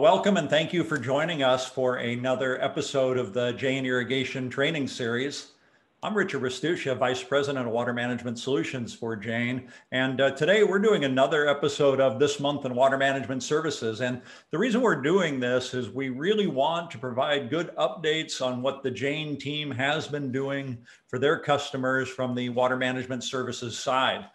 Welcome and thank you for joining us for another episode of the Jain Irrigation Training Series. I'm Richard Restuccia, Vice President of Water Management Solutions for Jain. And uh, today we're doing another episode of This Month in Water Management Services. And the reason we're doing this is we really want to provide good updates on what the Jain team has been doing for their customers from the water management services side.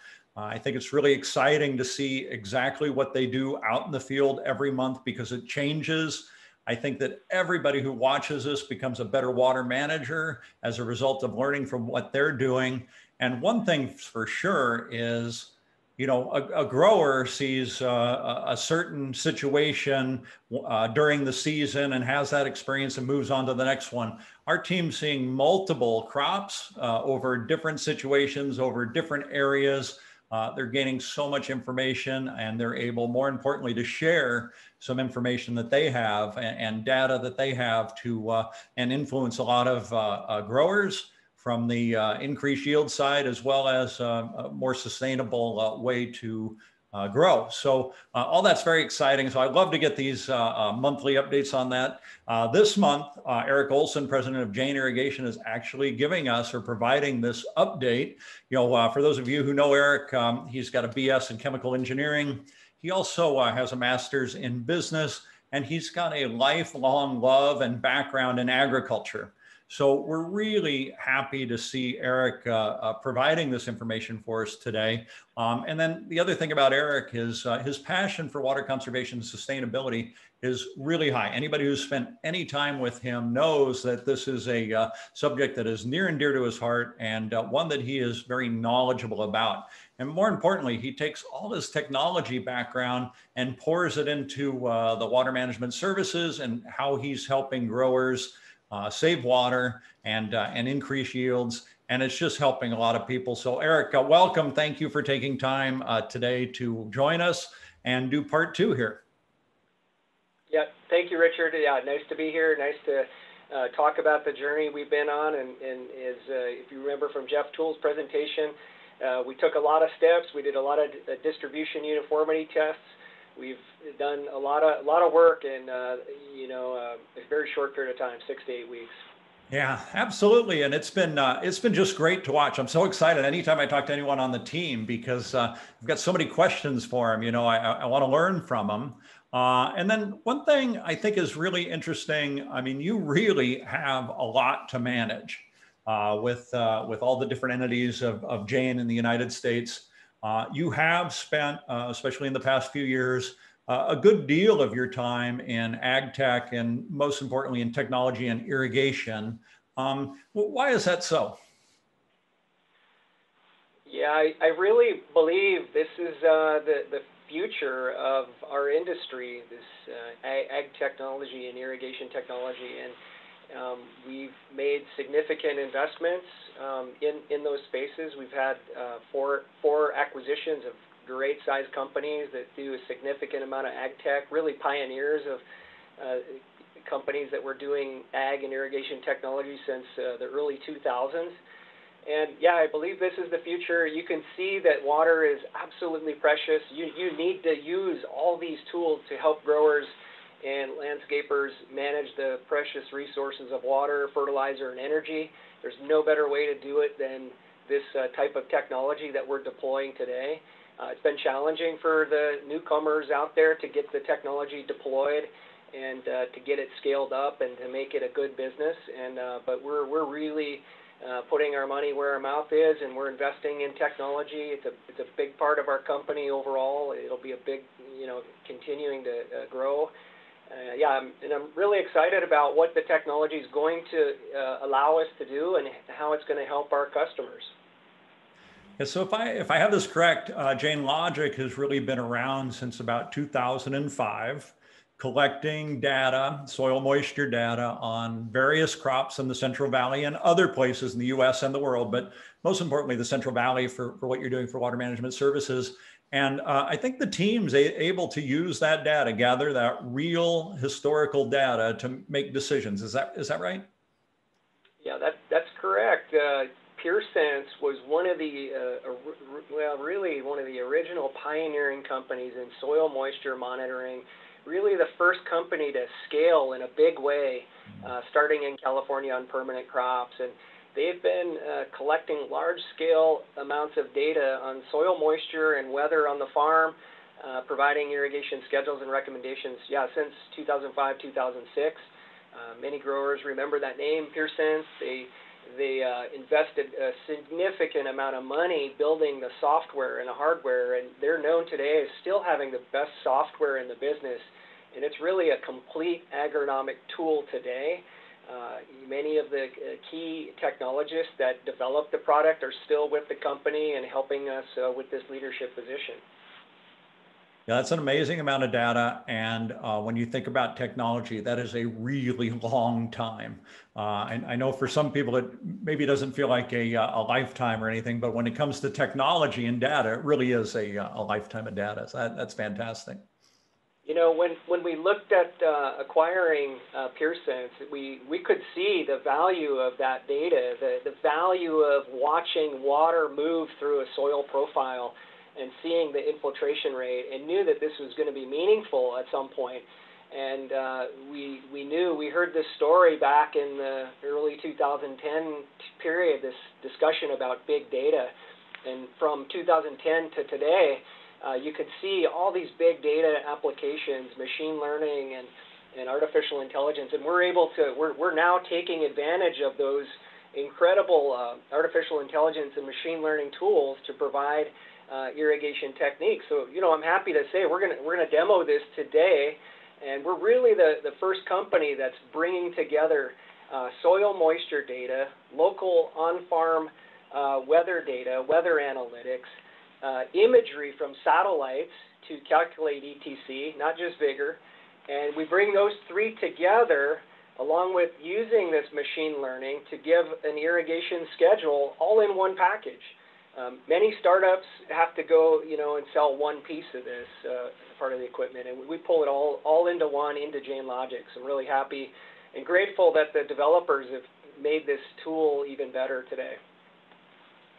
I think it's really exciting to see exactly what they do out in the field every month because it changes. I think that everybody who watches this becomes a better water manager as a result of learning from what they're doing. And one thing for sure is, you know, a, a grower sees uh, a certain situation uh, during the season and has that experience and moves on to the next one. Our team's seeing multiple crops uh, over different situations, over different areas uh, they're gaining so much information and they're able, more importantly, to share some information that they have and, and data that they have to uh, and influence a lot of uh, uh growers from the uh, increased yield side as well as uh, a more sustainable way to uh, grow. So uh, all that's very exciting. So I'd love to get these uh, uh monthly updates on that. Uh, this month, uh, Aric Olson, president of Jain Irrigation, is actually giving us or providing this update. You know, for those of you who know Aric, um, he's got a BS in chemical engineering. He also has a master's in business, and he's got a lifelong love and background in agriculture. So we're really happy to see Aric uh, uh, providing this information for us today. Um, and then the other thing about Aric is uh, his passion for water conservation and sustainability is really high. Anybody who's spent any time with him knows that this is a uh, subject that is near and dear to his heart and uh, one that he is very knowledgeable about. And more importantly, he takes all his technology background and pours it into uh, the water management services and how he's helping growers uh, save water and, uh, and increase yields. And it's just helping a lot of people. So, Aric, uh, welcome. Thank you for taking time uh, today to join us and do part two here. Yeah, thank you, Richard. Yeah, nice to be here. Nice to uh, talk about the journey we've been on. And, and as uh, if you remember from Jeff Toole's presentation, we took a lot of steps. We did a lot of distribution uniformity tests we've done a lot of a lot of work in uh, you know uh, a very short period of time, six to eight weeks. Yeah, absolutely, and it's been uh, it's been just great to watch. I'm so excited anytime I talk to anyone on the team because uh, I've got so many questions for them. You know, I, I want to learn from them. Uh, and then one thing I think is really interesting. I mean, you really have a lot to manage uh, with with all the different entities of, of Jain in the United States. Uh, you have spent, uh, especially in the past few years, uh, a good deal of your time in ag tech and most importantly in technology and irrigation. Um, why is that so? Yeah, I, I really believe this is uh, the, the future of our industry, this uh, ag, ag technology and irrigation technology. And um, we've made significant investments um, in in those spaces. We've had uh, four four acquisitions of great sized companies that do a significant amount of ag tech, really pioneers of uh, companies that were doing ag and irrigation technology since uh, the early 2000s. And yeah, I believe this is the future. You can see that water is absolutely precious. You you need to use all these tools to help growers and landscapers manage the precious resources of water, fertilizer, and energy. There's no better way to do it than this uh, type of technology that we're deploying today. Uh, it's been challenging for the newcomers out there to get the technology deployed and uh, to get it scaled up and to make it a good business. And uh, but we're we're really uh, putting our money where our mouth is, and we're investing in technology. It's a it's a big part of our company overall. It'll be a big you know continuing to uh, grow uh, yeah, I'm, and I'm really excited about what the technology is going to uh, allow us to do and how it's going to help our customers. Yeah, so if I if I have this correct, uh, Jain Logic has really been around since about 2005, collecting data, soil moisture data on various crops in the Central Valley and other places in the U.S. and the world, but most importantly, the Central Valley for, for what you're doing for water management services. And uh, I think the team's a- able to use that data, gather that real historical data to make decisions. Is that is that right? Yeah, that that's correct. Uh, PureSense was one of the uh, well, really one of the original pioneering companies in soil moisture monitoring. really the first company to scale in a big way, uh, starting in California on permanent crops. And they've been uh, collecting large-scale amounts of data on soil moisture and weather on the farm, uh, providing irrigation schedules and recommendations, yeah, since 2005, 2006. Uh, many growers remember that name, PureSense. They they uh, invested a significant amount of money building the software and the hardware, and they're known today as still having the best software in the business. And it's really a complete agronomic tool today. Uh, many of the uh, key technologists that developed the product are still with the company and helping us uh, with this leadership position. Yeah, that's an amazing amount of data. And uh, when you think about technology, that is a really long time. Uh, and I know for some people, it maybe doesn't feel like a, uh, a lifetime or anything, but when it comes to technology and data, it really is a, a lifetime of data. So that, that's fantastic. You know, when, when we looked at uh, acquiring uh, we, we could see the value of that data, the, the value of watching water move through a soil profile and seeing the infiltration rate and knew that this was going to be meaningful at some point. And uh, we, we knew, we heard this story back in the early 2010 period, this discussion about big data. And from 2010 to today, uh, you could see all these big data applications, machine learning and, and artificial intelligence. And we're able to, we're, we're now taking advantage of those incredible uh, artificial intelligence and machine learning tools to provide uh, irrigation techniques. So, you know, I'm happy to say we're going to we're to demo this today, and we're really the, the first company that's bringing together uh, soil moisture data, local on-farm uh, weather data, weather analytics, uh, imagery from satellites to calculate ETC, not just vigor, and we bring those three together along with using this machine learning to give an irrigation schedule all in one package. Um, many startups have to go, you know, and sell one piece of this uh, part of the equipment, and we pull it all all into one into JainLogic. I'm really happy and grateful that the developers have made this tool even better today.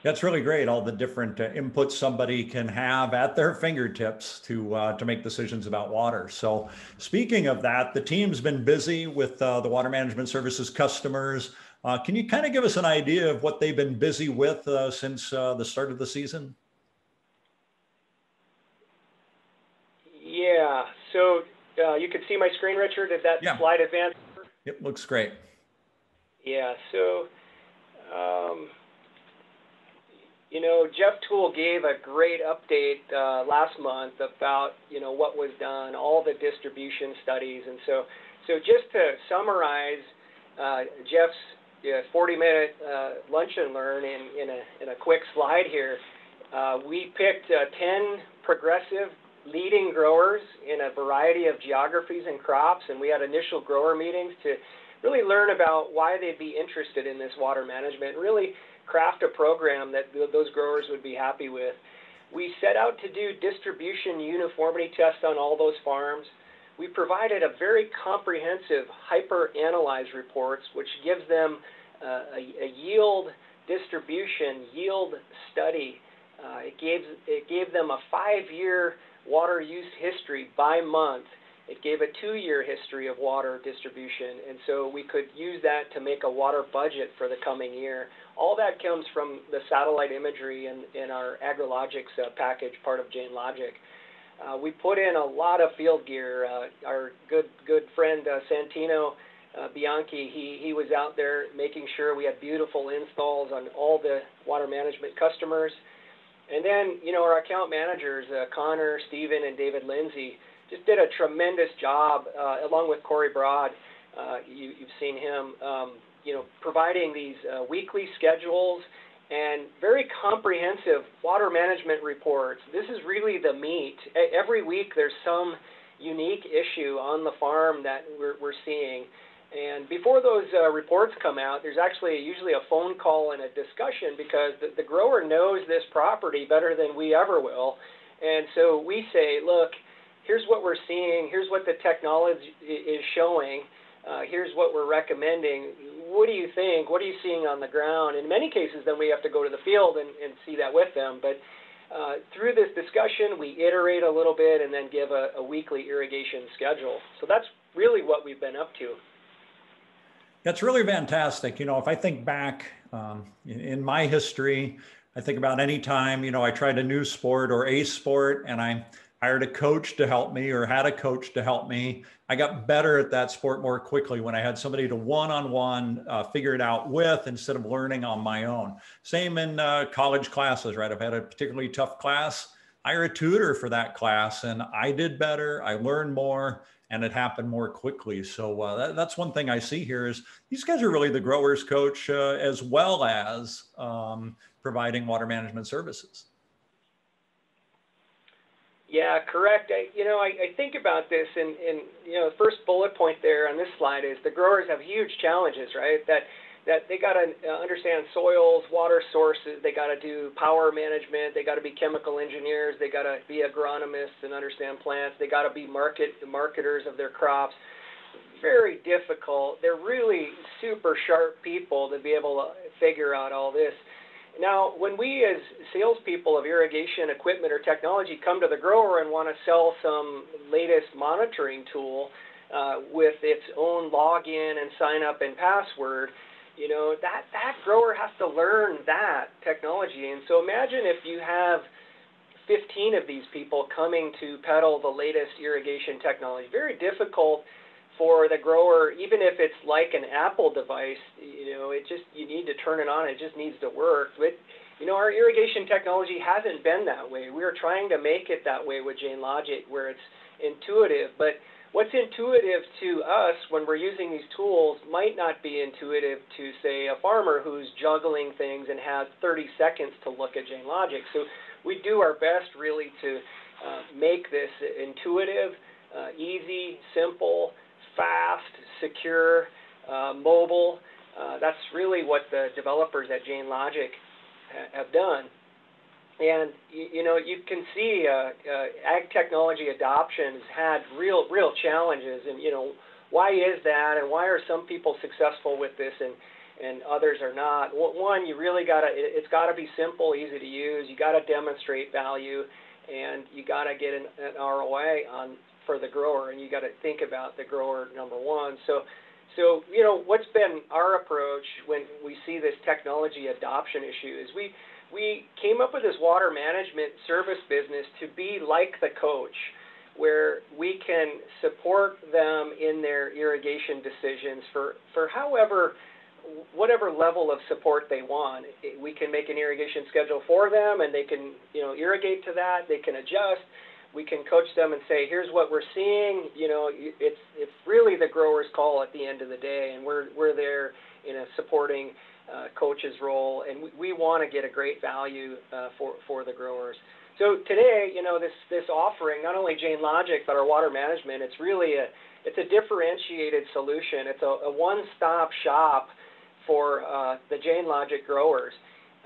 That's really great. All the different uh, inputs somebody can have at their fingertips to uh, to make decisions about water. So, speaking of that, the team's been busy with uh, the water management services customers. Uh, can you kind of give us an idea of what they've been busy with uh, since uh, the start of the season? Yeah, so uh, you can see my screen, Richard. Did that yeah. slide advance? It looks great. Yeah, so, um, you know, Jeff Toole gave a great update uh, last month about, you know, what was done, all the distribution studies. And so, so just to summarize, uh, Jeff's yeah, 40 minute uh, lunch and learn in, in, a, in a quick slide here. Uh, we picked uh, 10 progressive leading growers in a variety of geographies and crops, and we had initial grower meetings to really learn about why they'd be interested in this water management, really craft a program that th those growers would be happy with. We set out to do distribution uniformity tests on all those farms we provided a very comprehensive hyper-analyze reports, which gives them uh, a, a, yield distribution, yield study. Uh, it, gave, it gave them a five-year water use history by month. It gave a two-year history of water distribution, and so we could use that to make a water budget for the coming year. All that comes from the satellite imagery in, in our AgriLogics uh, package, part of JainLogic. Uh, we put in a lot of field gear. Uh, our good good friend uh, Santino uh, Bianchi, he he was out there making sure we had beautiful installs on all the water management customers. And then you know our account managers, uh, Connor, Stephen, and David Lindsay, just did a tremendous job, uh, along with Corey Broad. Uh, you, you've seen him, um, you know, providing these uh, weekly schedules and very comprehensive water management reports. This is really the meat. Every week there's some unique issue on the farm that we're, we're seeing. And before those uh, reports come out, there's actually usually a phone call and a discussion because the, the grower knows this property better than we ever will. And so we say, look, here's what we're seeing, here's what the technology is showing uh, here's what we're recommending. What do you think? What are you seeing on the ground? In many cases, then we have to go to the field and, and see that with them. But uh, through this discussion, we iterate a little bit and then give a, a weekly irrigation schedule. So that's really what we've been up to. That's really fantastic. You know, if I think back um, in, in, my history, I think about any time, you know, I tried a new sport or a sport and I hired a coach to help me or had a coach to help me. I got better at that sport more quickly when I had somebody to one on one figure it out with instead of learning on my own. Same in uh, college classes, right? I've had a particularly tough class. Hire a tutor for that class, and I did better. I learned more, and it happened more quickly. So uh, that, that's one thing I see here is these guys are really the growers coach uh, as well as um, providing water management services. Yeah, correct. I, you know, I, I think about this, and, and you know, the first bullet point there on this slide is the growers have huge challenges, right? That that they got to uh, understand soils, water sources. They got to do power management. They got to be chemical engineers. They got to be agronomists and understand plants. They got to be market marketers of their crops. Very difficult. They're really super sharp people to be able to figure out all this. Now, when we as salespeople of irrigation equipment or technology come to the grower and want to sell some latest monitoring tool uh, with its own login and sign up and password, you know, that, that grower has to learn that technology. And so imagine if you have 15 of these people coming to peddle the latest irrigation technology. Very difficult for the grower, even if it's like an Apple device, you know, it just you need to turn it on. It just needs to work. But you know, our irrigation technology hasn't been that way. We are trying to make it that way with Jain Logic, where it's intuitive. But what's intuitive to us when we're using these tools might not be intuitive to, say, a farmer who's juggling things and has 30 seconds to look at Jain Logic. So we do our best really to uh, make this intuitive, uh, easy, simple, fast, secure, uh, mobile. Uh, that's really what the developers at Jain Logic ha- have done. And you, you, know you can see uh, uh, ag technology adoption has had real real challenges, and you know why is that, and why are some people successful with this and and others are not. One, you really got to it's got to be simple, easy to use. You got to demonstrate value, and you got to get an, an ROI on for the grower, and you got to think about the grower number one. So, so you know what's been our approach when we see this technology adoption issue is we we came up with this water management service business to be like the coach where we can support them in their irrigation decisions for, for however, whatever level of support they want. We can make an irrigation schedule for them and they can, you know, irrigate to that, they can adjust we can coach them and say, here's what we're seeing. You know, it's it's really the grower's call at the end of the day, and we're we're there in a supporting uh, coach's role, and we, we want to get a great value uh, for for the growers. So today, you know, this this offering, not only Jain Logic but our water management, it's really a it's a differentiated solution. It's a, a one-stop shop for uh, the Jain Logic growers.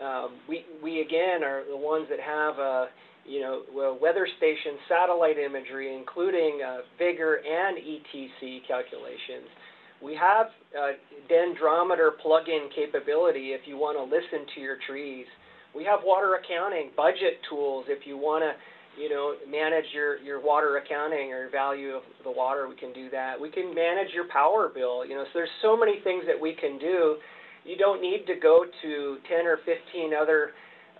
Um, we we again are the ones that have a you know, weather station satellite imagery, including uh, Vigor and ETC calculations. We have uh, dendrometer plug-in capability if you want to listen to your trees. We have water accounting, budget tools if you want to, you know, manage your, your water accounting or value of the water, we can do that. We can manage your power bill, you know, so there's so many things that we can do. You don't need to go to 10 or 15 other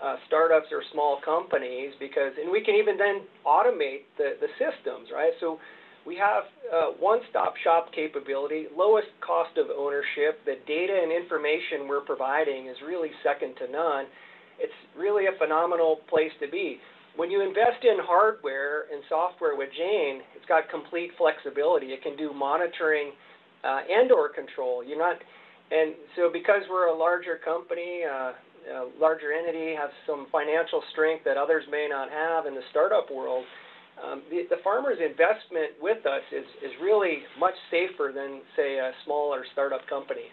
uh, startups or small companies because, and we can even then automate the, the systems, right? So we have uh, one-stop shop capability, lowest cost of ownership. The data and information we're providing is really second to none. It's really a phenomenal place to be. When you invest in hardware and software with Jain, it's got complete flexibility. It can do monitoring uh, and or control. You're not, and so because we're a larger company, uh, a larger entity, has some financial strength that others may not have in the startup world, um, the, the, farmer's investment with us is, is really much safer than, say, a smaller startup company.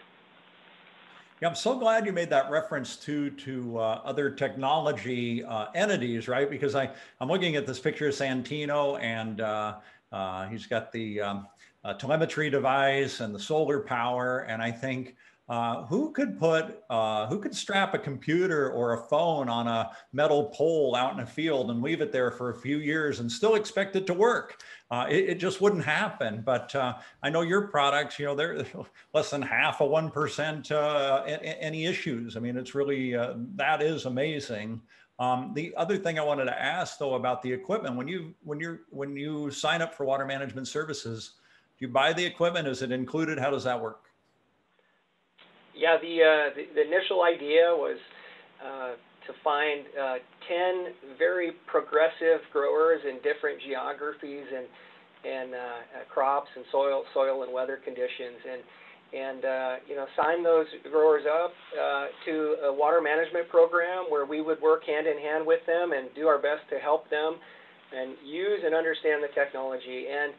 Yeah, I'm so glad you made that reference to to uh, other technology uh, entities, right? Because I I'm looking at this picture of Santino, and uh, uh he's got the um, uh, telemetry device and the solar power, and I think uh, who could put, uh, who could strap a computer or a phone on a metal pole out in a field and leave it there for a few years and still expect it to work? Uh, it, it, just wouldn't happen. But uh, I know your products, you know, they're less than half a 1% uh, any issues. I mean, it's really, that is amazing. Um, the other thing I wanted to ask though about the equipment, when you, when you're, when you sign up for water management services, do you buy the equipment? Is it included? How does that work? Yeah, the, uh, the, the, initial idea was uh, to find uh, 10 very progressive growers in different geographies and, and uh, uh, crops and soil, soil and weather conditions. And, and uh, you know, sign those growers up to a water management program where we would work hand in hand with them and do our best to help them and use and understand the technology. And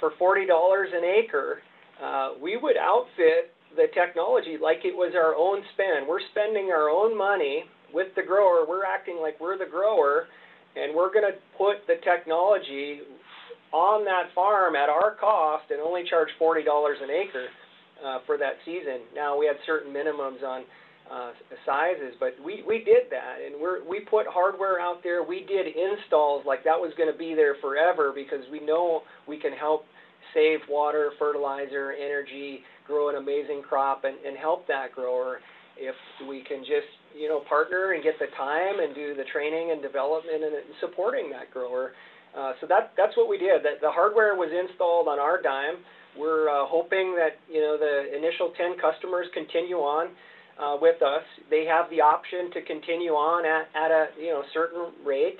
for $40 an acre, we would outfit the technology like it was our own spend. We're spending our own money with the grower. We're acting like we're the grower, and we're going to put the technology on that farm at our cost and only charge $40 an acre uh, for that season. Now, we had certain minimums on uh, sizes, but we, we did that, and we're, we put hardware out there. We did installs like that was going to be there forever because we know we can help save water, fertilizer, energy, grow an amazing crop and, and help that grower if we can just you know partner and get the time and do the training and development and, supporting that grower. Uh, so that that's what we did. That the hardware was installed on our dime. We're uh, hoping that you know the initial 10 customers continue on uh, with us. They have the option to continue on at, at a you know certain rate,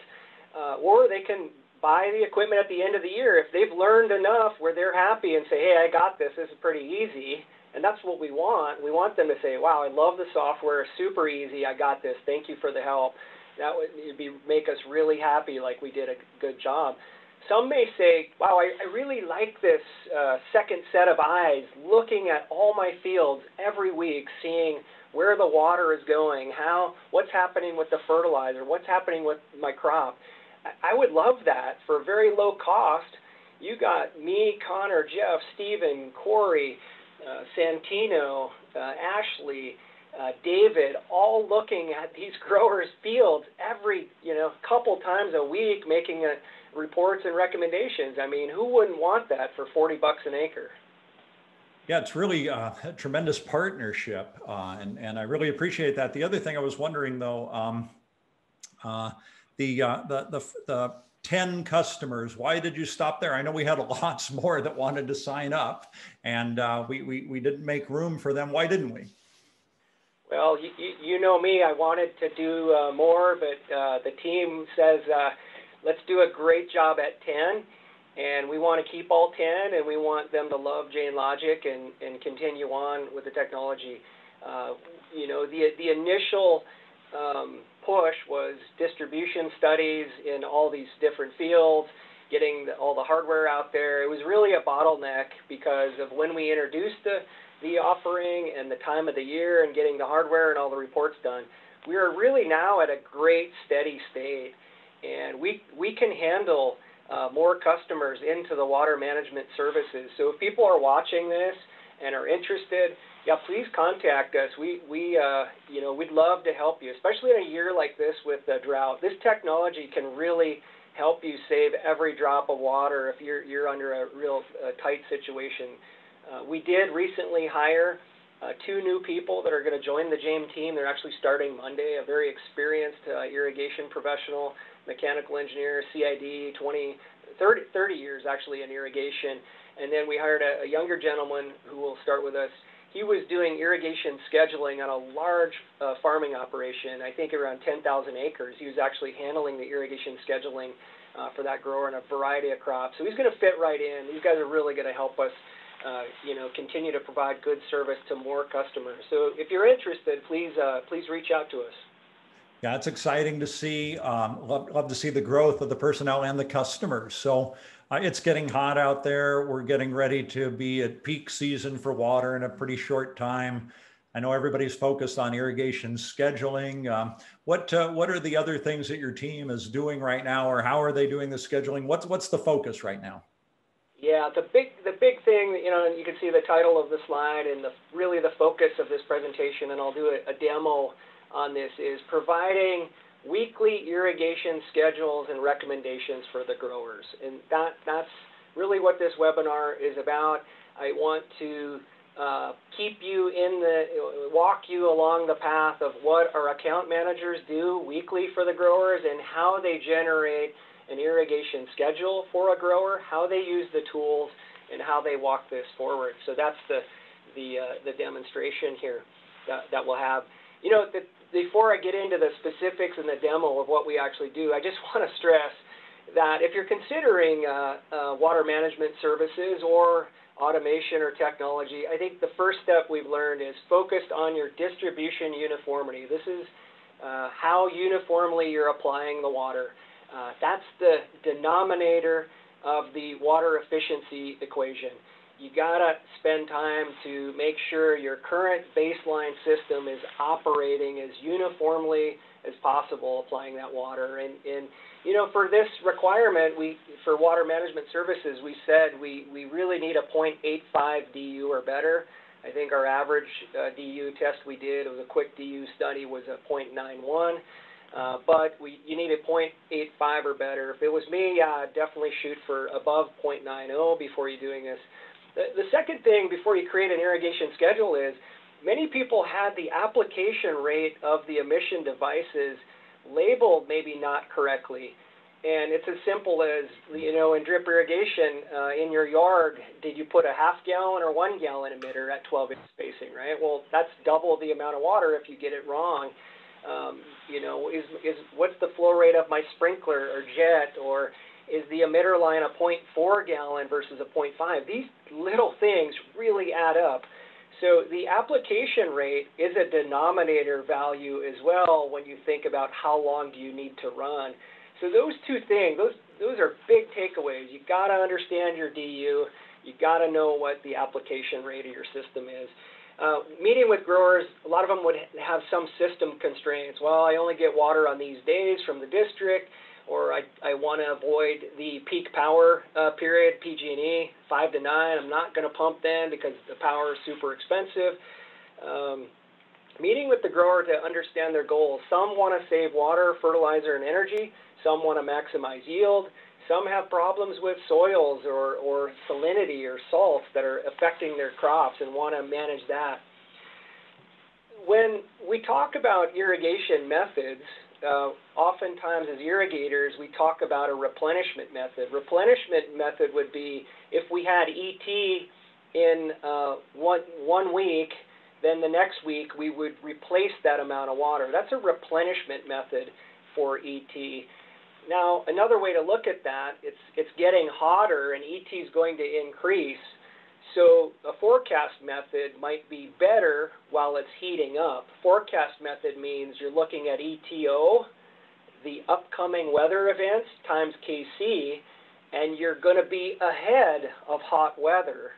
uh, or they can buy the equipment at the end of the year. If they've learned enough where they're happy and say, hey, I got this, this is pretty easy, and that's what we want. We want them to say, wow, I love the software, super easy, I got this, thank you for the help. That would be make us really happy, like we did a good job. Some may say, wow, I, I really like this uh, second set of eyes, looking at all my fields every week, seeing where the water is going, how, what's happening with the fertilizer, what's happening with my crop. I would love that for a very low cost. You got me, Connor, Jeff, Steven, Corey, uh, Santino, uh, Ashley, uh, David, all looking at these growers' fields every you know couple times a week, making a, reports and recommendations. I mean, who wouldn't want that for forty bucks an acre? Yeah, it's really uh, a tremendous partnership, uh, and and I really appreciate that. The other thing I was wondering though. Um, uh, the, uh, the, the, the 10 customers. Why did you stop there? I know we had lots more that wanted to sign up and uh, we, we, we didn't make room for them. Why didn't we? Well, you, you know me, I wanted to do uh, more, but uh, the team says, uh, let's do a great job at 10. And we want to keep all 10 and we want them to love Jain Logic and, and continue on with the technology. Uh, you know, the, the initial um, push was distribution studies in all these different fields, getting the, all the hardware out there. It was really a bottleneck because of when we introduced the, the offering and the time of the year and getting the hardware and all the reports done. We are really now at a great steady state, and we, we can handle uh, more customers into the water management services. So if people are watching this and are interested, yeah, please contact us. We, we uh, you know, we'd love to help you, especially in a year like this with the drought. This technology can really help you save every drop of water if you're, you're under a real tight situation. Uh, we did recently hire uh, two new people that are going to join the Jain team. They're actually starting Monday, a very experienced uh, irrigation professional, mechanical engineer, CID, 20, 30, 30 years actually in irrigation. And then we hired a, a younger gentleman who will start with us he was doing irrigation scheduling on a large uh, farming operation, I think around 10,000 acres. He was actually handling the irrigation scheduling uh, for that grower in a variety of crops. So he's going to fit right in. These guys are really going to help us, uh, you know, continue to provide good service to more customers. So if you're interested, please uh, please reach out to us. Yeah, it's exciting to see. Um, love, love to see the growth of the personnel and the customers. So uh, it's getting hot out there. We're getting ready to be at peak season for water in a pretty short time. I know everybody's focused on irrigation scheduling. Um, what uh, what are the other things that your team is doing right now, or how are they doing the scheduling? What's what's the focus right now? Yeah, the big the big thing, you know, you can see the title of the slide and the really the focus of this presentation, and I'll do a, a demo on this is providing weekly irrigation schedules and recommendations for the growers, and that that's really what this webinar is about. I want to uh, keep you in the, walk you along the path of what our account managers do weekly for the growers and how they generate an irrigation schedule for a grower, how they use the tools, and how they walk this forward. So that's the the, uh, the demonstration here that, that we'll have. You know, the, before I get into the specifics and the demo of what we actually do, I just want to stress that if you're considering uh, uh, water management services or automation or technology, I think the first step we've learned is focused on your distribution uniformity. This is uh, how uniformly you're applying the water. Uh, that's the denominator of the water efficiency equation. You gotta spend time to make sure your current baseline system is operating as uniformly as possible, applying that water. And, and you know, for this requirement, we for water management services, we said we, we really need a 0.85 DU or better. I think our average uh, DU test we did, it was a quick DU study, was a 0.91. Uh, but we, you need a 0.85 or better. If it was me, uh, definitely shoot for above 0.90 before you're doing this. The, the second thing before you create an irrigation schedule is many people had the application rate of the emission devices labeled maybe not correctly. And it's as simple as, you know, in drip irrigation uh, in your yard, did you put a half gallon or one gallon emitter at 12 inch spacing, right? Well, that's double the amount of water if you get it wrong. Um, you know, is, is what's the flow rate of my sprinkler or jet, or is the emitter line a 0.4 gallon versus a 0.5? These little things really add up. So the application rate is a denominator value as well when you think about how long do you need to run. So those two things, those those are big takeaways. You got to understand your DU. You got to know what the application rate of your system is. Uh, meeting with growers, a lot of them would have some system constraints. Well, I only get water on these days from the district, or I, I want to avoid the peak power uh, period, PG&E, 5 to 9. I'm not going to pump then because the power is super expensive. Um, meeting with the grower to understand their goals. Some want to save water, fertilizer, and energy. Some want to maximize yield. Some have problems with soils or, or salinity or salts that are affecting their crops and want to manage that. When we talk about irrigation methods, oftentimes as irrigators, we talk about a replenishment method. Replenishment method would be if we had ET in uh, one, one week, then the next week we would replace that amount of water. That's a replenishment method for ET. Now, another way to look at that, it's, it's getting hotter and ET is going to increase. So a forecast method might be better while it's heating up. Forecast method means you're looking at ETO, the upcoming weather events, times KC, and you're going to be ahead of hot weather,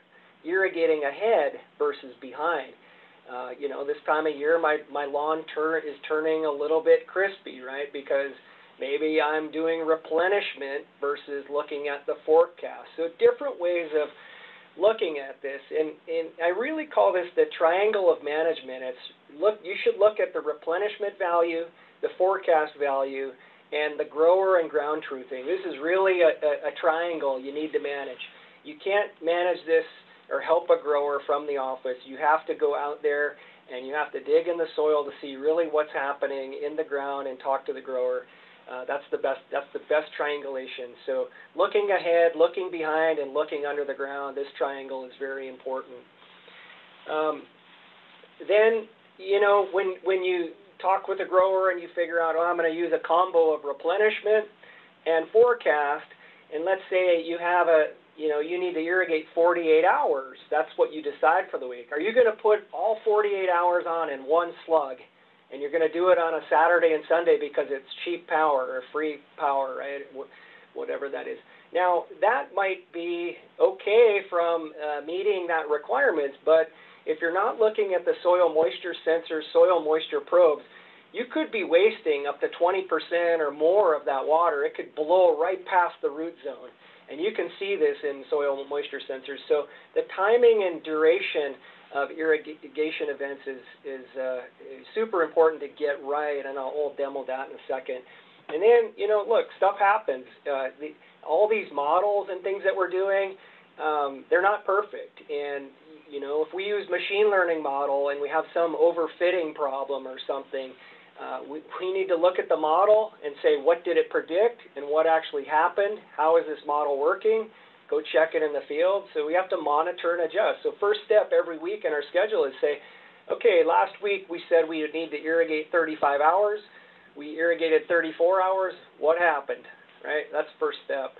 irrigating ahead versus behind. Uh, you know, this time of year, my, my lawn turn is turning a little bit crispy, right? Because Maybe I'm doing replenishment versus looking at the forecast. So different ways of looking at this. And, and I really call this the triangle of management. It's look you should look at the replenishment value, the forecast value, and the grower and ground truthing. This is really a, a, a triangle you need to manage. You can't manage this or help a grower from the office. You have to go out there and you have to dig in the soil to see really what's happening in the ground and talk to the grower. Uh, that's the best. That's the best triangulation. So looking ahead, looking behind, and looking under the ground. This triangle is very important. Um, then you know when when you talk with a grower and you figure out, oh, I'm going to use a combo of replenishment and forecast. And let's say you have a you know you need to irrigate 48 hours. That's what you decide for the week. Are you going to put all 48 hours on in one slug? And you're going to do it on a Saturday and Sunday because it's cheap power or free power, right? Whatever that is. Now, that might be okay from uh, meeting that requirement, but if you're not looking at the soil moisture sensors, soil moisture probes, you could be wasting up to 20% or more of that water. It could blow right past the root zone. And you can see this in soil moisture sensors. So the timing and duration of irrigation events is, is, uh, super important to get right, and I'll, I'll, demo that in a second. And then, you know, look, stuff happens. Uh, the, all these models and things that we're doing, um, they're not perfect. And, you know, if we use machine learning model and we have some overfitting problem or something, uh, we, we need to look at the model and say, what did it predict and what actually happened? How is this model working? Go check it in the field. So we have to monitor and adjust. So first step every week in our schedule is say, okay, last week we said we would need to irrigate 35 hours. We irrigated 34 hours. What happened? Right? That's first step.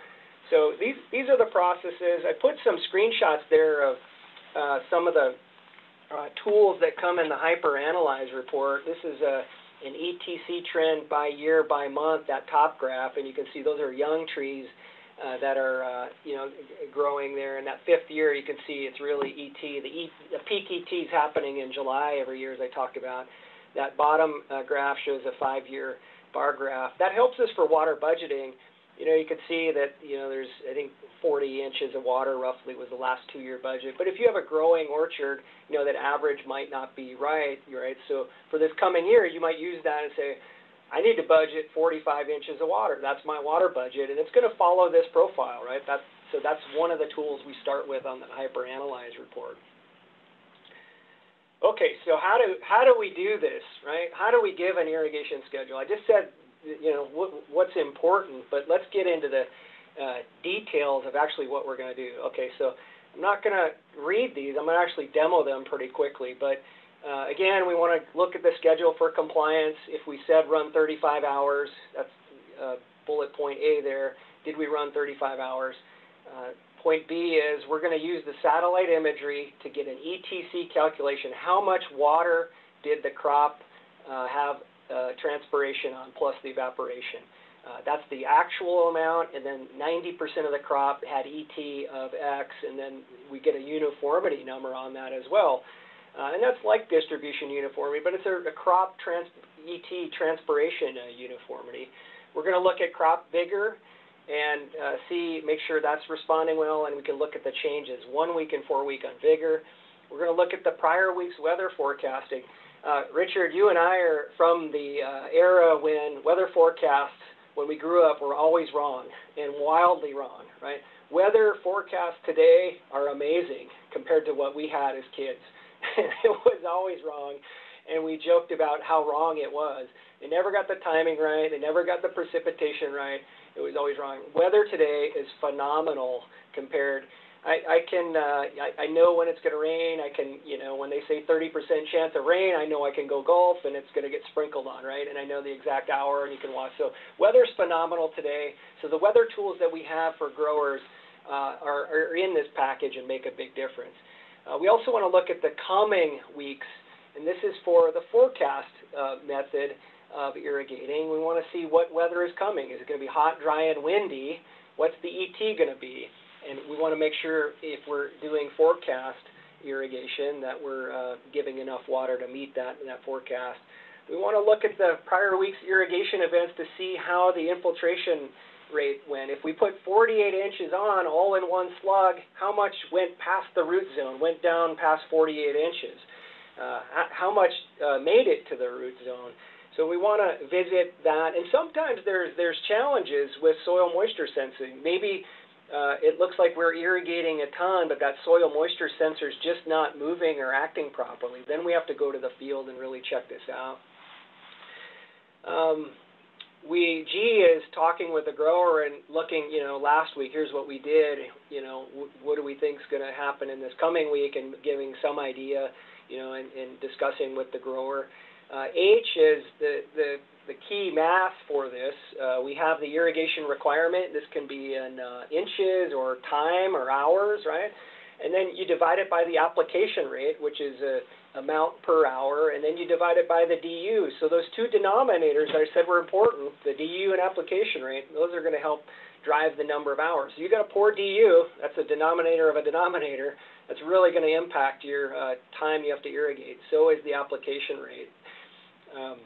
So these, these are the processes. I put some screenshots there of uh, some of the uh, tools that come in the HyperAnalyze report. This is a an ETC trend by year, by month, that top graph, and you can see those are young trees uh, that are, uh, you know, growing there. In that fifth year, you can see it's really ET. The, e, the peak ET is happening in July every year, as I talked about. That bottom uh, graph shows a five-year bar graph. That helps us for water budgeting you know, you can see that, you know, there's, I think, 40 inches of water roughly was the last two-year budget. But if you have a growing orchard, you know, that average might not be right, right? So for this coming year, you might use that and say, I need to budget 45 inches of water. That's my water budget, and it's going to follow this profile, right? So that's one of the tools we start with on the HyperAnalyze report. Okay, so how do how do we do this, right? How do we give an irrigation schedule? I just said you know what, what's important, but let's get into the uh, details of actually what we're going to do. Okay, so I'm not going to read these. I'm going to actually demo them pretty quickly. But uh, again, we want to look at the schedule for compliance. If we said run 35 hours, that's uh, bullet point A there. Did we run 35 hours? Uh, point B is we're going to use the satellite imagery to get an ETC calculation. How much water did the crop uh, have uh, transpiration on plus the evaporation. Uh, that's the actual amount, and then 90% of the crop had ET of X, and then we get a uniformity number on that as well. Uh, and that's like distribution uniformity, but it's a, a crop trans ET transpiration uh, uniformity. We're going to look at crop vigor and uh, see, make sure that's responding well, and we can look at the changes one week and four week on vigor. We're going to look at the prior week's weather forecasting. Uh, Richard, you and I are from the uh, era when weather forecasts, when we grew up, were always wrong and wildly wrong, right? Weather forecasts today are amazing compared to what we had as kids. it was always wrong, and we joked about how wrong it was. They never got the timing right. They never got the precipitation right. It was always wrong. Weather today is phenomenal compared I, I can uh, I, I know when it's going to rain. I can you know when they say 30% chance of rain, I know I can go golf and it's going to get sprinkled on, right? And I know the exact hour and you can watch. So weather's phenomenal today. So the weather tools that we have for growers uh, are, are in this package and make a big difference. Uh, we also want to look at the coming weeks, and this is for the forecast uh, method of irrigating. We want to see what weather is coming. Is it going to be hot, dry, and windy? What's the ET going to be? and we want to make sure if we're doing forecast irrigation that we're uh, giving enough water to meet that that forecast. We want to look at the prior week's irrigation events to see how the infiltration rate went. If we put 48 inches on all in one slug, how much went past the root zone, went down past 48 inches? Uh, how much uh, made it to the root zone? So we want to visit that. And sometimes there's there's challenges with soil moisture sensing. Maybe uh, it looks like we're irrigating a ton, but that soil moisture sensor is just not moving or acting properly. Then we have to go to the field and really check this out. Um, we G is talking with the grower and looking, you know, last week, here's what we did, you know, what do we think is going to happen in this coming week and giving some idea, you know, and, and discussing with the grower. Uh, H is the, the the key math for this. Uh, we have the irrigation requirement. This can be in uh, inches or time or hours, right? And then you divide it by the application rate, which is a amount per hour, and then you divide it by the DU. So those two denominators I said were important, the DU and application rate, those are going to help drive the number of hours. So you got a poor DU, that's a denominator of a denominator, that's really going to impact your uh, time you have to irrigate. So is the application rate. Um,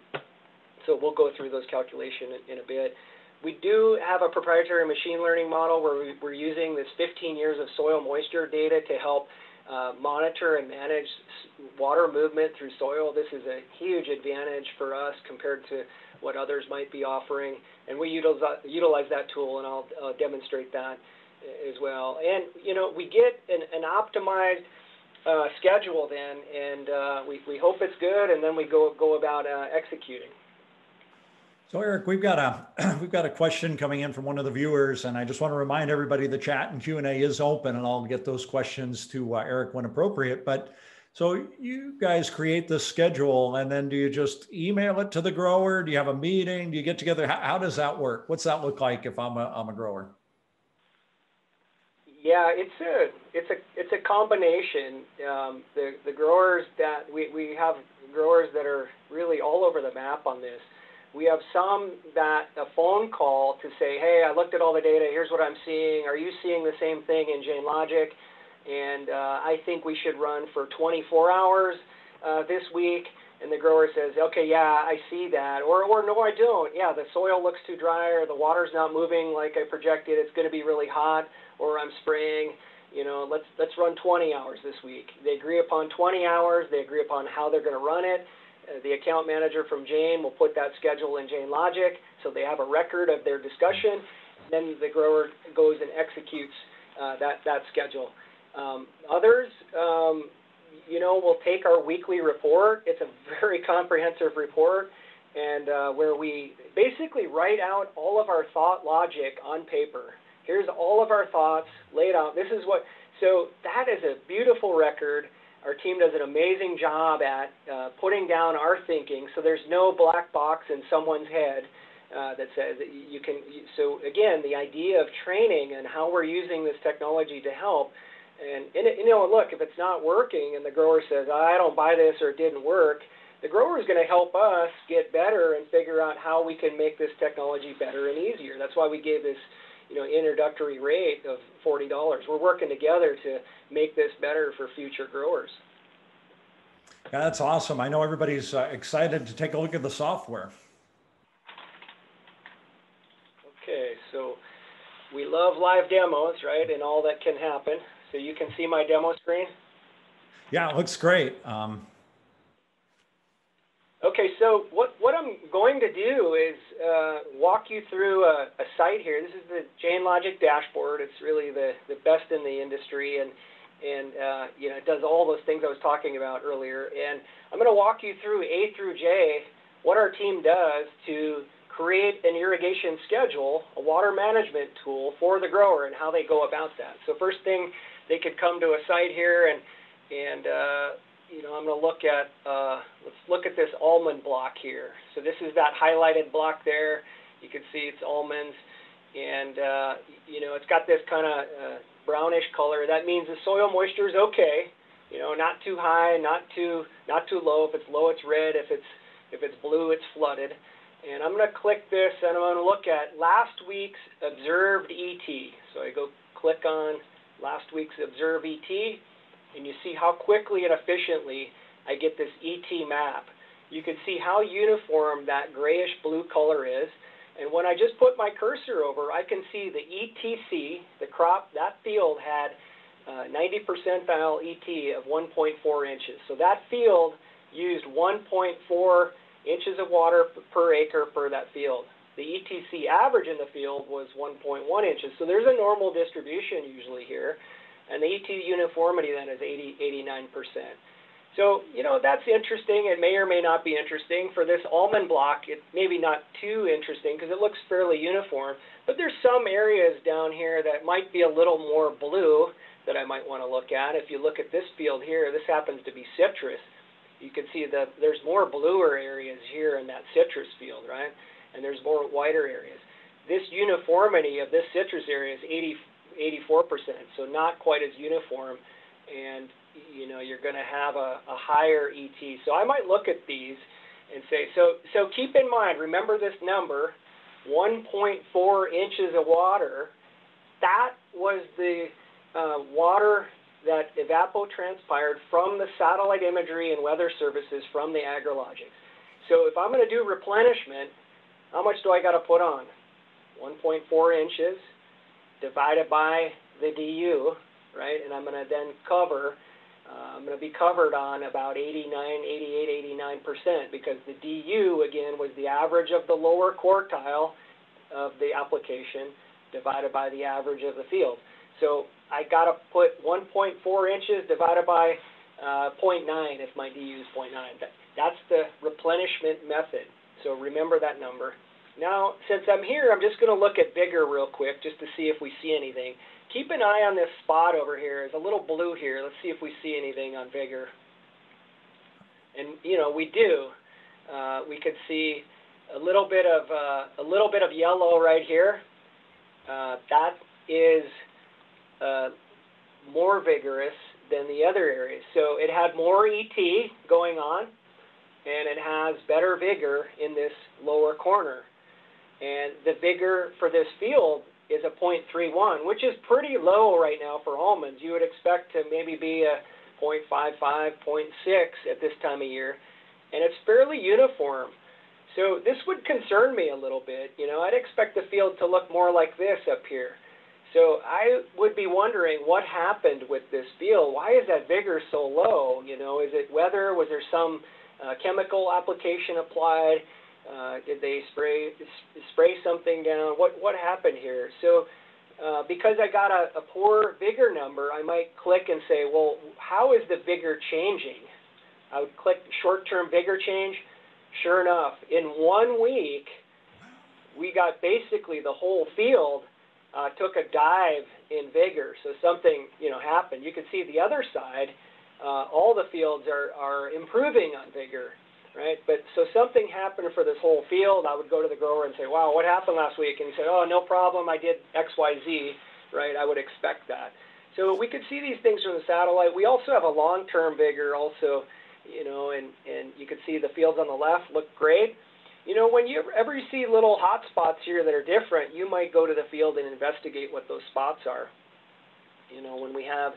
so we'll go through those calculations in, in a bit. we do have a proprietary machine learning model where we, we're using this 15 years of soil moisture data to help uh, monitor and manage water movement through soil. This is a huge advantage for us compared to what others might be offering, and we utilize, utilize that tool, and I'll uh, demonstrate that as well. And you know, we get an, an optimized uh, schedule then, and uh, we, we hope it's good, and then we go go about uh, executing. So Aric, we've got a we've got a question coming in from one of the viewers, and I just want to remind everybody the chat and Q and A is open, and I'll get those questions to uh, Aric when appropriate. But so you guys create the schedule, and then do you just email it to the grower? Do you have a meeting? Do you get together? How, how does that work? What's that look like if I'm a I'm a grower? Yeah, it's a it's a it's a combination. Um, the the growers that we we have growers that are really all over the map on this. We have some that a phone call to say, hey, I looked at all the data. Here's what I'm seeing. Are you seeing the same thing in Jain Logic? And uh, I think we should run for 24 hours uh, this week. And the grower says, okay, yeah, I see that. Or, or no, I don't. Yeah, the soil looks too dry, or the water's not moving like I projected. It's going to be really hot or I'm spraying, you know, let's let's run 20 hours this week. They agree upon 20 hours. They agree upon how they're going to run it. Uh, the account manager from Jain will put that schedule in Jain Logic, so they have a record of their discussion. Then the grower goes and executes uh, that that schedule. Um, others, um, you know, will take our weekly report. It's a very comprehensive report, and uh, where we basically write out all of our thought logic on paper. Here's all of our thoughts laid out. This is what, so that is a beautiful record. Our team does an amazing job at uh, putting down our thinking so there's no black box in someone's head uh, that says that you can. So, again, the idea of training and how we're using this technology to help. And, and you know, look, if it's not working and the grower says, I don't buy this or it didn't work, the grower is going to help us get better and figure out how we can make this technology better and easier. That's why we gave this you know, introductory rate of $40. We're working together to make this better for future growers. Yeah, that's awesome. I know everybody's uh, excited to take a look at the software. Okay, so we love live demos, right, and all that can happen. So you can see my demo screen? Yeah, it looks great. Um, Okay, so what, what I'm going to do is uh, walk you through a, a, site here. This is the Jain Logic dashboard. It's really the, the best in the industry, and and uh, you know it does all those things I was talking about earlier. And I'm going to walk you through A through J what our team does to create an irrigation schedule, a water management tool for the grower, and how they go about that. So first thing, they could come to a site here and and uh, you know, I'm going to look at, uh, let's look at this almond block here. So this is that highlighted block there. You can see it's almonds. And, uh, you know, it's got this kind of uh, brownish color. That means the soil moisture is okay. You know, not too high, not too, not too low. If it's low, it's red. If it's, if it's blue, it's flooded. And I'm going to click this and I'm going to look at last week's observed ET. So I go click on last week's observed ET and you see how quickly and efficiently I get this ET map. You can see how uniform that grayish blue color is. And when I just put my cursor over, I can see the ETC, the crop, that field had uh, 90 percentile ET of 1.4 inches. So that field used 1.4 inches of water per acre for that field. The ETC average in the field was 1.1 inches. So there's a normal distribution usually here. And the ET uniformity then is 80, 89%. So, you know, that's interesting. It may or may not be interesting. For this almond block, it maybe not too interesting because it looks fairly uniform. But there's some areas down here that might be a little more blue that I might want to look at. If you look at this field here, this happens to be citrus. You can see that there's more bluer areas here in that citrus field, right? And there's more whiter areas. This uniformity of this citrus area is 80, 84%, so not quite as uniform, and you know you're going to have a, a higher ET. So I might look at these and say, so so keep in mind, remember this number, 1.4 inches of water. That was the uh, water that evapotranspired from the satellite imagery and weather services from the AgriLogics. So if I'm going to do replenishment, how much do I got to put on? 1.4 inches divided by the DU, right? And I'm going to then cover, uh, I'm going to be covered on about 89, 88, 89% because the DU, again, was the average of the lower quartile of the application divided by the average of the field. So I got to put 1.4 inches divided by uh, 0.9 if my DU is 0.9. That, that's the replenishment method. So remember that number. Now, since I'm here, I'm just going to look at vigor real quick just to see if we see anything. Keep an eye on this spot over here. There's a little blue here. Let's see if we see anything on vigor. And, you know, we do. Uh, we could see a little bit of uh, a little bit of yellow right here. Uh, that is uh, more vigorous than the other areas. So it had more ET going on, and it has better vigor in this lower corner. And the vigor for this field is a 0.31, which is pretty low right now for almonds. You would expect to maybe be a 0.55, 0.6 at this time of year, and it's fairly uniform. So this would concern me a little bit. You know, I'd expect the field to look more like this up here. So I would be wondering what happened with this field. Why is that vigor so low? You know, is it weather? Was there some uh, chemical application applied? Uh, did they spray spray something down? What what happened here? So uh, because I got a, a poor vigor number, I might click and say, well, how is the vigor changing? I would click short-term vigor change. Sure enough, in one week, we got basically the whole field uh, took a dive in vigor. So something you know happened. You can see the other side. Uh, all the fields are, are improving on vigor, right? But so something happened for this whole field. I would go to the grower and say, "Wow, what happened last week?" And he said, "Oh, no problem. I did X, Y, Z." Right? I would expect that. So we could see these things from the satellite. We also have a long-term vigor, also, you know, and and you can see the fields on the left look great. You know, when you ever you see little hot spots here that are different, you might go to the field and investigate what those spots are. You know, when we have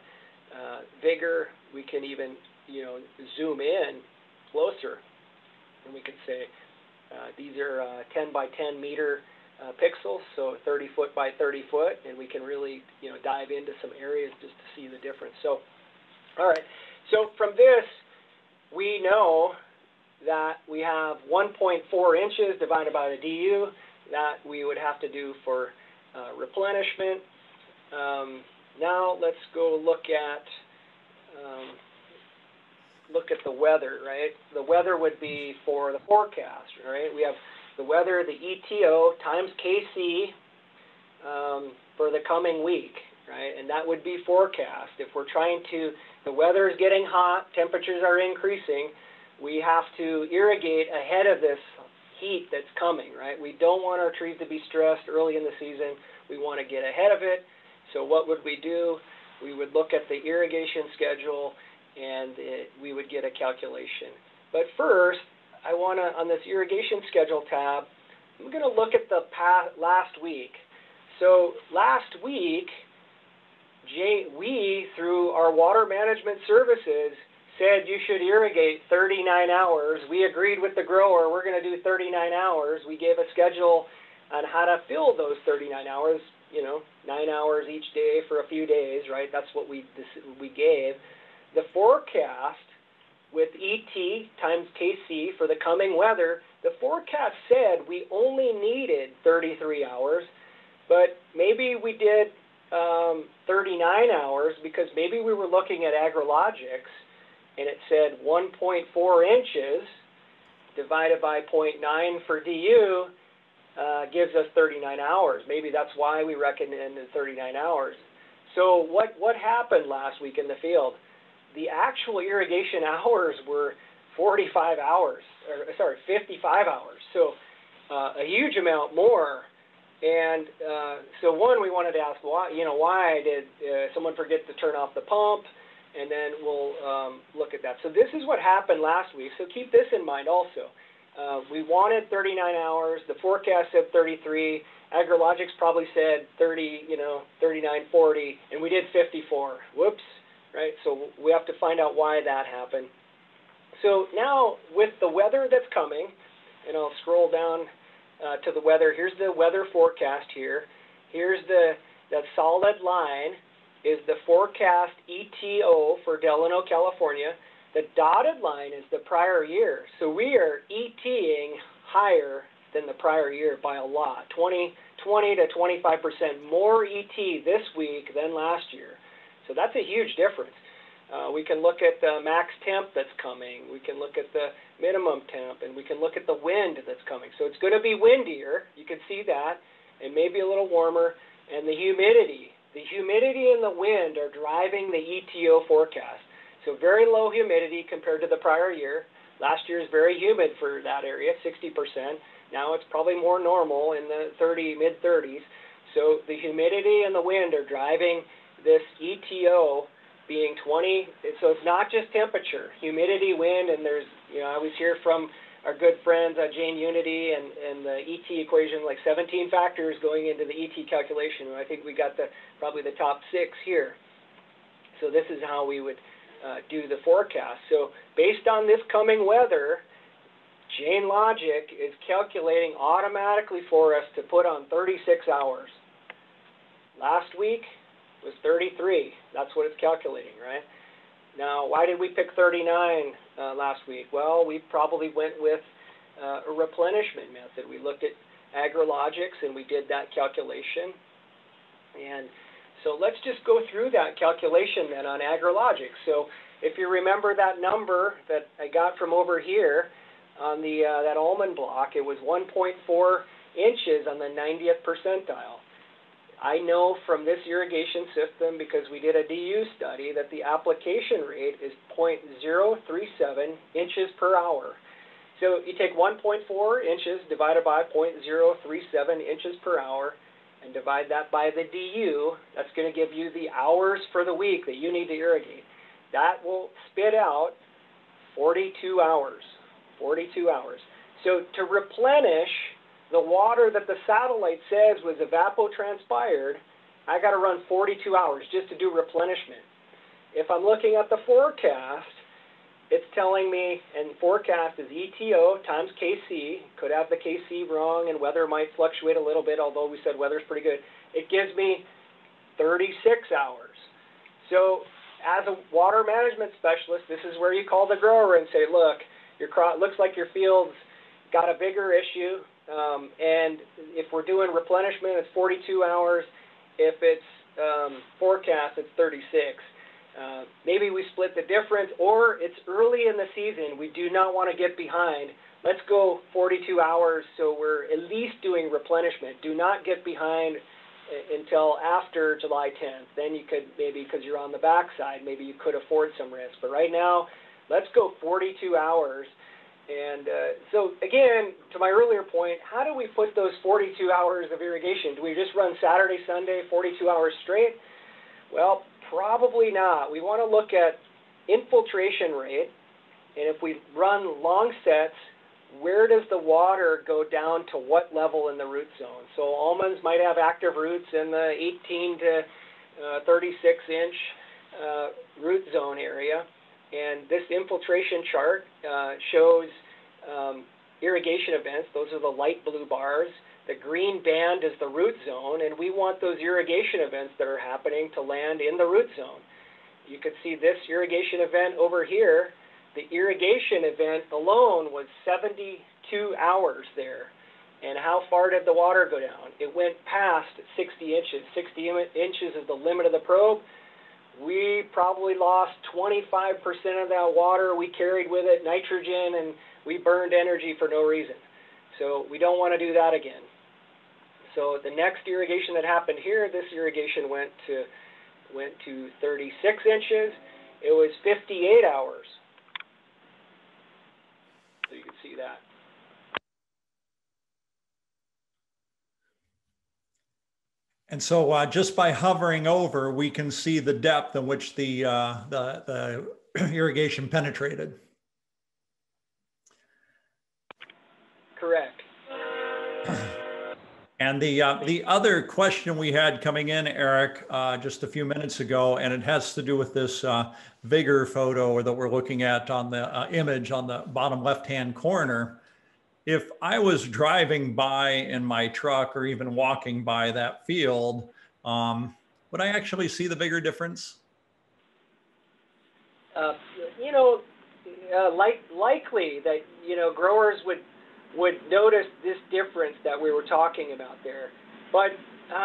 uh, vigor, we can even, you know, zoom in closer, and we can say uh, these are uh, 10 by 10 meter uh, pixels, so 30 foot by 30 foot, and we can really, you know, dive into some areas just to see the difference. So, all right. So from this, we know that we have 1.4 inches divided by the DU that we would have to do for uh, replenishment. Um, now let's go look at um, look at the weather, right? The weather would be for the forecast, right? We have the weather, the ETO times KC um, for the coming week, right? And that would be forecast. If we're trying to, the weather is getting hot, temperatures are increasing, we have to irrigate ahead of this heat that's coming, right? We don't want our trees to be stressed early in the season. We want to get ahead of it. So what would we do? We would look at the irrigation schedule and it, we would get a calculation. But first, I want to, on this irrigation schedule tab, I'm going to look at the past, last week. So last week, J, we, through our water management services, said you should irrigate 39 hours. We agreed with the grower, we're going to do 39 hours. We gave a schedule on how to fill those 39 hours, you know, nine hours each day for a few days, right? That's what we, we gave. The forecast with ET times KC for the coming weather, the forecast said we only needed 33 hours, but maybe we did um, 39 hours because maybe we were looking at agrologics and it said 1.4 inches divided by 0.9 for DU uh, gives us 39 hours. Maybe that's why we recommended 39 hours. So what, what happened last week in the field? The actual irrigation hours were 45 hours, or sorry, 55 hours. So uh, a huge amount more. And uh, so one, we wanted to ask why, you know, why did uh, someone forget to turn off the pump? and then we'll um, look at that. So this is what happened last week. So keep this in mind also. Uh, we wanted 39 hours. The forecast said 33. Agrologics probably said 30, you know, 39, 40, and we did 54. Whoops, right? So we have to find out why that happened. So now with the weather that's coming, and I'll scroll down uh, to the weather. Here's the weather forecast here. Here's the, the solid line is the forecast ETO for Delano, California. The dotted line is the prior year. So we are ETing higher than the prior year by a lot, 20, 20 to 25% more ET this week than last year. So that's a huge difference. Uh, we can look at the max temp that's coming. We can look at the minimum temp, and we can look at the wind that's coming. So it's going to be windier. You can see that, and maybe a little warmer. And the humidity. The humidity and the wind are driving the ETO forecast. So very low humidity compared to the prior year. Last year is very humid for that area, 60%. Now it's probably more normal in the 30, mid 30s. So the humidity and the wind are driving this ETO being 20. So it's not just temperature, humidity, wind, and there's, you know, I always hear from our good friends uh, Jain Unity and, and the ET equation, like 17 factors going into the ET calculation. And I think we got the probably the top six here. So this is how we would uh, do the forecast. So based on this coming weather, Jain Logic is calculating automatically for us to put on 36 hours. Last week was 33. That's what it's calculating, right? Now, why did we pick 39 uh, last week? Well, we probably went with uh, a replenishment method. We looked at AgriLogix and we did that calculation. And so let's just go through that calculation then on AgriLogix. So if you remember that number that I got from over here, on the uh, that almond block, it was 1.4 inches on the 90th percentile. I know from this irrigation system, because we did a DU study, that the application rate is 0.037 inches per hour. So you take 1.4 inches divided by 0.037 inches per hour and divide that by the DU, that's going to give you the hours for the week that you need to irrigate. That will spit out 42 hours. 42 hours. So to replenish the water that the satellite says was evapotranspired, I got to run 42 hours just to do replenishment. If I'm looking at the forecast, it's telling me, and forecast is ETO times KC. Could have the KC wrong, and weather might fluctuate a little bit, although we said weather's pretty good. It gives me 36 hours. So as a water management specialist, this is where you call the grower and say, look, your crop looks like your field's got a vigor issue. Um, and if we're doing replenishment, it's 42 hours. If it's um, forecast, it's 36. Uh, maybe we split the difference, or it's early in the season. We do not want to get behind. Let's go 42 hours so we're at least doing replenishment. Do not get behind uh, until after July 10th. Then you could maybe, because you're on the backside, maybe you could afford some risk. But right now, Let's go 42 hours. And uh, so, again, to my earlier point, how do we put those 42 hours of irrigation? Do we just run Saturday, Sunday, 42 hours straight? Well, probably not. We want to look at infiltration rate, and if we run long sets, where does the water go down to what level in the root zone? So almonds might have active roots in the 18 to uh, 36 inch uh, root zone area. And this infiltration chart uh, shows um, irrigation events. Those are the light blue bars. The green band is the root zone, and we want those irrigation events that are happening to land in the root zone. You can see this irrigation event over here. The irrigation event alone was 72 hours there. And how far did the water go down? It went past 60 inches. 60 inches is the limit of the probe we probably lost 25% of that water we carried with it, nitrogen, and we burned energy for no reason. So we don't want to do that again. So the next irrigation that happened here, this irrigation went to went to 36 inches. It was 58 hours. So you can see that. And so uh, just by hovering over, we can see the depth in which the, uh, the, the irrigation penetrated. Correct. And the, uh, the other question we had coming in, Aric, uh, just a few minutes ago, and it has to do with this uh, vigor photo that we're looking at on the uh, image on the bottom left-hand corner. If I was driving by in my truck or even walking by that field, um, would I actually see the vigor difference? Uh, you know, uh, like likely that you know growers would would notice this difference that we were talking about there, but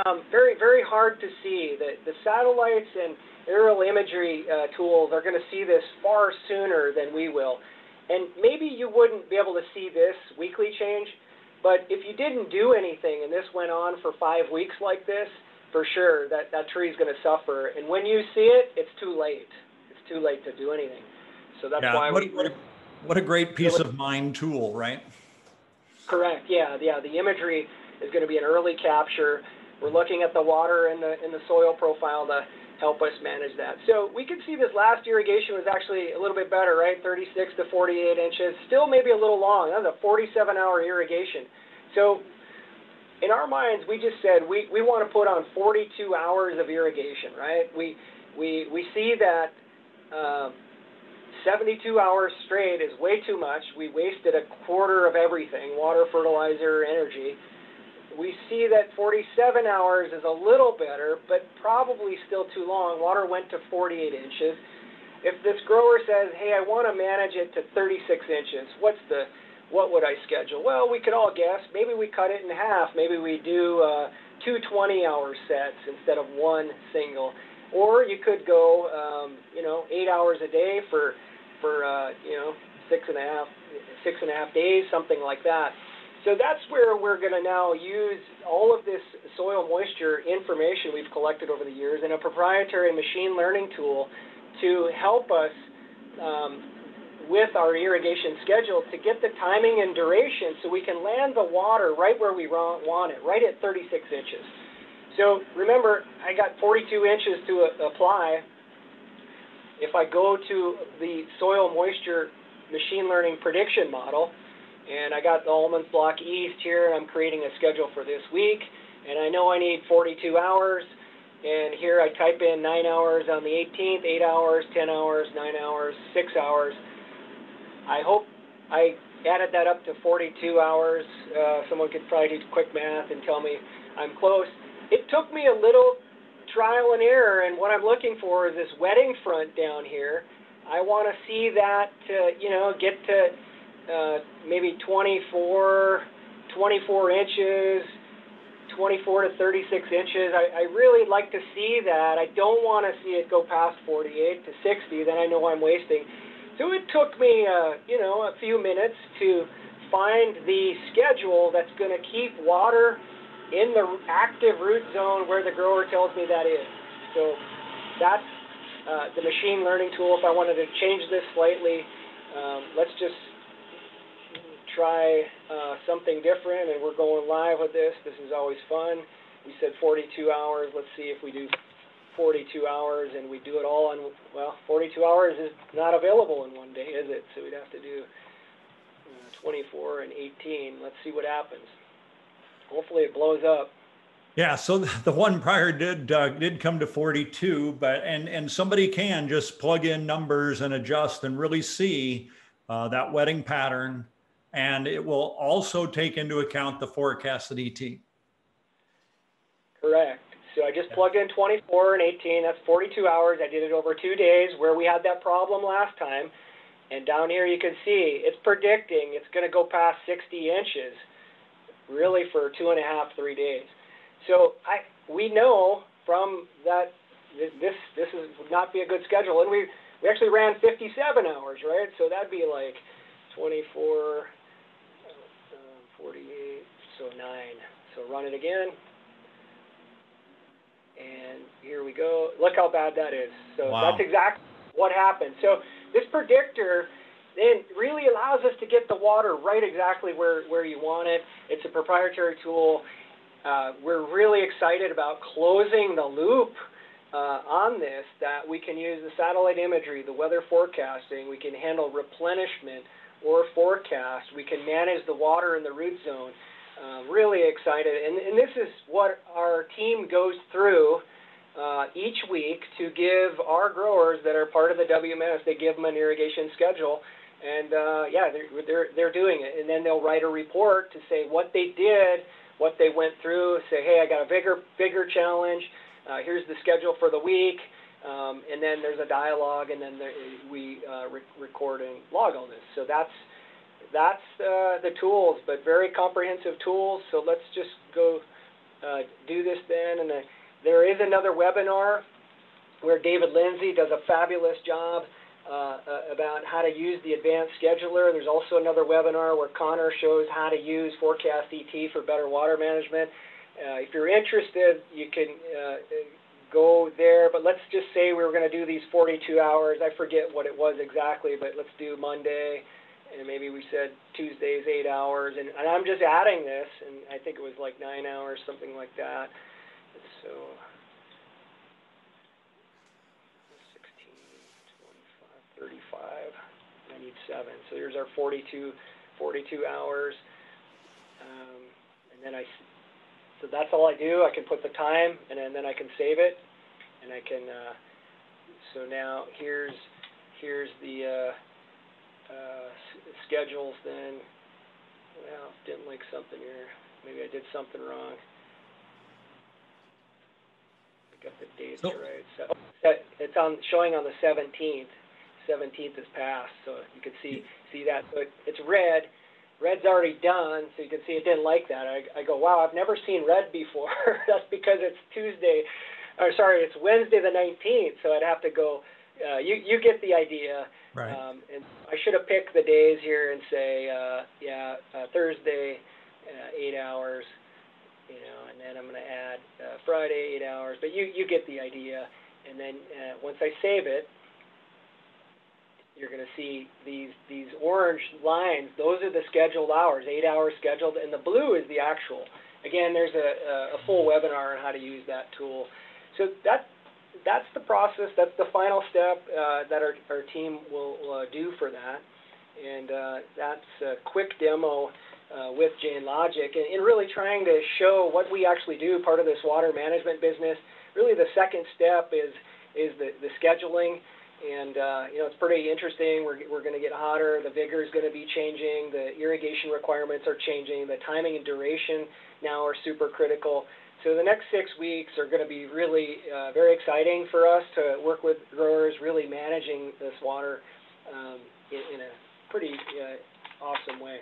um, very very hard to see. that the satellites and aerial imagery uh, tools are going to see this far sooner than we will. And maybe you wouldn't be able to see this weekly change, but if you didn't do anything and this went on for five weeks like this, for sure that, that tree is going to suffer. And when you see it, it's too late. It's too late to do anything. So that's yeah, why what, we. What a, what a great peace of mind tool, right? Correct. Yeah, yeah. The imagery is going to be an early capture. We're looking at the water and the in the soil profile to help us manage that. So we can see this last irrigation was actually a little bit better, right? 36 to 48 inches, still maybe a little long. That was a 47 hour irrigation. So in our minds, we just said we, we want to put on 42 hours of irrigation, right? We, we, we see that uh, 72 hours straight is way too much. We wasted a quarter of everything, water, fertilizer, energy we see that 47 hours is a little better, but probably still too long. Water went to 48 inches. If this grower says, hey, I want to manage it to 36 inches, what's the, what would I schedule? Well, we could all guess. Maybe we cut it in half. Maybe we do uh, two 20-hour sets instead of one single. Or you could go, um, you know, eight hours a day for, for uh, you know, six and a half, six and a half days, something like that. So that's where we're going to now use all of this soil moisture information we've collected over the years in a proprietary machine learning tool to help us um, with our irrigation schedule to get the timing and duration so we can land the water right where we want it, right at 36 inches. So remember, I got 42 inches to apply. If I go to the soil moisture machine learning prediction model, and I got the Almonds Block East here, and I'm creating a schedule for this week. And I know I need 42 hours. And here I type in 9 hours on the 18th, 8 hours, 10 hours, 9 hours, 6 hours. I hope I added that up to 42 hours. Uh, someone could probably do quick math and tell me I'm close. It took me a little trial and error, and what I'm looking for is this wetting front down here. I want to see that, uh, you know, get to uh, maybe 24, 24 inches, 24 to 36 inches. I, I really like to see that. I don't want to see it go past 48 to 60. Then I know I'm wasting. So it took me, uh, you know, a few minutes to find the schedule that's going to keep water in the active root zone where the grower tells me that is. So that's uh, the machine learning tool. If I wanted to change this slightly, um, let's just try uh, something different, and we're going live with this. This is always fun. We said 42 hours. Let's see if we do 42 hours and we do it all on, well, 42 hours is not available in one day, is it? So we'd have to do uh, 24 and 18. Let's see what happens. Hopefully it blows up. Yeah, so the one prior did uh, did come to 42, but and and somebody can just plug in numbers and adjust and really see uh, that wetting pattern and it will also take into account the forecast forecasted ET. Correct. So I just plugged in 24 and 18. That's 42 hours. I did it over two days where we had that problem last time. And down here you can see it's predicting it's going to go past 60 inches really for two and a half, three days. So I we know from that this this is would not be a good schedule. And we we actually ran 57 hours, right? So that'd be like 24 609. So run it again. And here we go. Look how bad that is. So wow. that's exactly what happened. So this predictor then really allows us to get the water right exactly where, where you want it. It's a proprietary tool. Uh, we're really excited about closing the loop uh, on this that we can use the satellite imagery, the weather forecasting, we can handle replenishment or forecast, we can manage the water in the root zone, uh, really excited. And, and, this is what our team goes through uh, each week to give our growers that are part of the WMS, they give them an irrigation schedule. and uh, yeah, they're, they're they're doing it, and then they'll write a report to say what they did, what they went through. Say, hey, I got a bigger bigger challenge. Uh, here's the schedule for the week, um, and then there's a dialogue, and then there, we uh, re- record and log all this. So that's that's uh, the tools, but very comprehensive tools. So let's just go uh, do this then. And uh, there is another webinar where David Lindsay does a fabulous job uh, uh, about how to use the advanced scheduler. There's also another webinar where Connor shows how to use Forecast ET for better water management. Uh, if you're interested, you can go there, but let's just say we were going to do these 42 hours. I forget what it was exactly, but let's do Monday, and maybe we said Tuesdays, eight hours, and, and I'm just adding this, and I think it was like nine hours, something like that. So 35. I need seven. So here's our 42, 42 hours. Um, and then I, so that's all I do. I can put the time and then, then I can save it. And I can, uh, so now here's, here's the uh, uh, schedules then. Well, didn't like something here. Maybe I did something wrong. I got the dates so, right. So it's on showing on the 17th. 17th is past, so you can see see that. So it, it's red. Red's already done, so you can see it didn't like that. I, I go, wow, I've never seen red before. That's because it's Tuesday, or sorry, it's Wednesday the 19th. So I'd have to go. Uh, you you get the idea. Right. Um, and I should have picked the days here and say, uh, yeah, uh, Thursday, uh, eight hours, you know, and then I'm going to add uh, Friday, eight hours. But you you get the idea. And then uh, once I save it, you're going to see these these orange lines. Those are the scheduled hours, eight hours scheduled, and the blue is the actual. Again, there's a, a full webinar on how to use that tool. So that that's the process. That's the final step uh, that our, our team will uh, do for that. And uh, that's a quick demo uh, with JainLogic and, and really trying to show what we actually do, part of this water management business. Really the second step is, is the, the scheduling. And uh, you know it's pretty interesting. We're we're going to get hotter. The vigor is going to be changing. The irrigation requirements are changing. The timing and duration now are super critical. So the next six weeks are going to be really uh, very exciting for us to work with growers, really managing this water um, in, in, a pretty uh, awesome way.